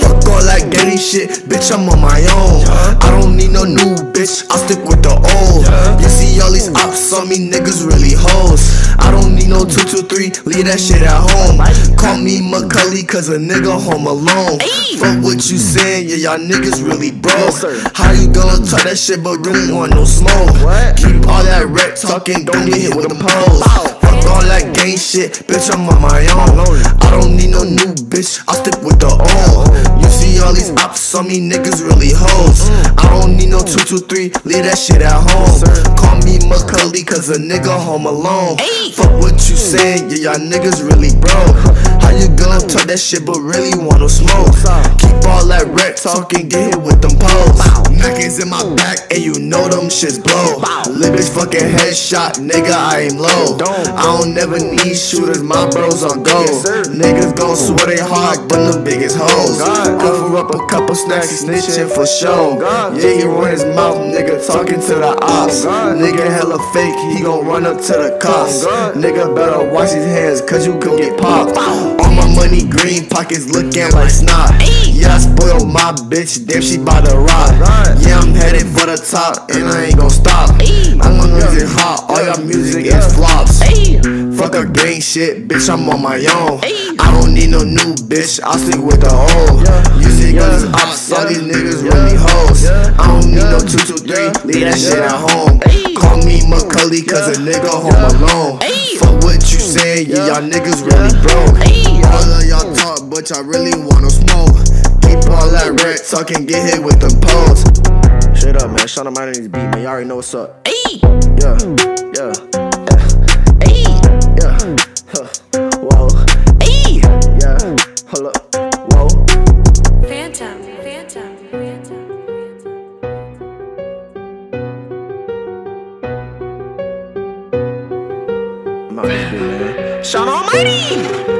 Fuck all that gay shit, bitch, I'm on my own. I don't need no new bitch, I stick with the old. You see all these ops on me, niggas really hoes. I don't need no 223, leave that shit at home. Call me Macaulay, cause a nigga home alone. Fuck what you saying, yeah, y'all niggas really broke. How you gonna talk that shit but really want no smoke? Keep all that rap talking, don't get hit with the pose. Fuck all that gang shit, bitch, I'm on my own. I don't need no new bitch, I stick with the old. You see all these ops on me, niggas really hoes. I don't need no 223, leave that shit at home. Call me Macaulay, cause a nigga home alone. Fuck what you saying, yeah, y'all niggas really broke. How you gonna talk that shit, but really want no smoke? Keep all that rap talking, get hit with them poles. Knockings in my back, and you know them shits blow. Lil bitch fucking headshot, nigga, I aim low. I don't never need shooters, my bros on go. Niggas gon' swear they hard, but the biggest hoes. Cover up a couple snacks, snitching for show. Yeah, he run his mouth, nigga, talking to the ops. Nigga hella fake, he gon' run up to the cops. Nigga better wash his hands, cause you gon' get popped. All my money green, pockets looking like snot. Yeah, I my bitch, damn, she bout to rot. Yeah, I'm headed for the top, and I ain't gon' stop. I'm on music hot, all your music is flops. Fuck a gang shit, bitch, I'm on my own. I don't need no new bitch, I'll stick with the old. You see, all these ops, all these niggas really hoes. I don't need no 223, leave that shit at home. Call me Macaulay, cause a nigga home alone. Fuck what you saying, yeah, y'all niggas really broke. All of y'all talk, but y'all really wanna smoke. Keep all that rap talking, get hit with them poles. Straight up, man. Shout out my name is beat, man. Y'all already know what's up. Yeah, yeah, yeah. Huh. Whoa. Yeah. Hold up. Whoa. Phantom, Phantom, Phantom. I'm out man. Shout Almighty!